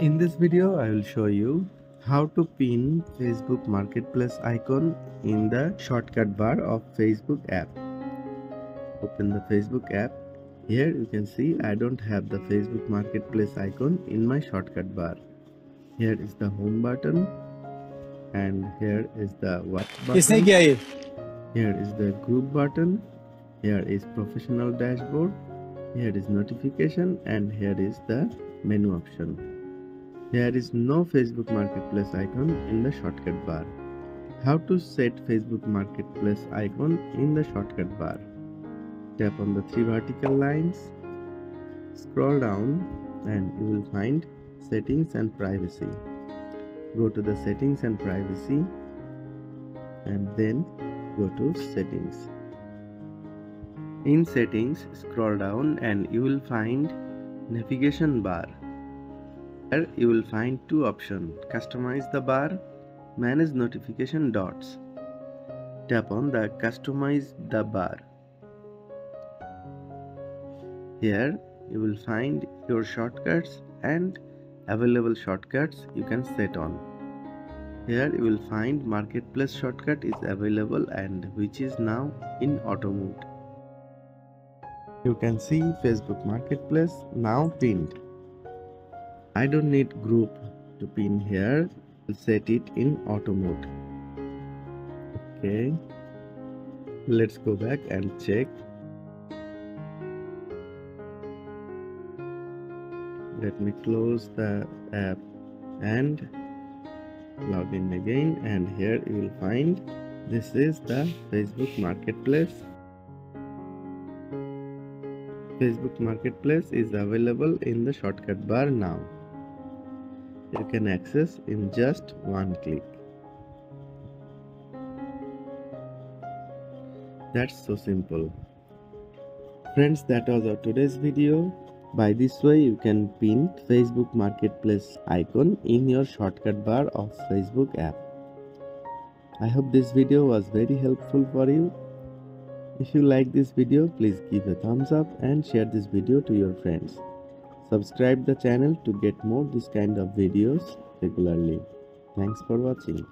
In this video, I will show you how to pin Facebook Marketplace icon in the shortcut bar of Facebook app. Open the Facebook app. Here you can see I don't have the Facebook Marketplace icon in my shortcut bar. Here is the home button and here is the what button. Here is the group button. Here is professional dashboard. Here is notification and here is the menu option. There is no Facebook Marketplace icon in the shortcut bar. How to set Facebook Marketplace icon in the shortcut bar? Tap on the three vertical lines. Scroll down and you will find settings and privacy. Go to the settings and privacy and then go to settings. In settings, scroll down and you will find navigation bar. Here you will find two options customize the bar, manage notification dots. Tap on the customize the bar. Here you will find your shortcuts and available shortcuts you can set on. Here you will find marketplace shortcut is available and which is now in auto mode. You can see Facebook Marketplace now pinned. I don't need group to pin here. I'll set it in auto mode. Okay. Let's go back and check. Let me close the app and log in again and here you will find this is the Facebook Marketplace Facebook Marketplace is available in the shortcut bar now. You can access in just one click. That's so simple. Friends, that was our today's video. By this way, you can pin Facebook Marketplace icon in your shortcut bar of Facebook app. I hope this video was very helpful for you. If you like this video, please give a thumbs up and share this video to your friends. Subscribe the channel to get more this kind of videos regularly. Thanks for watching.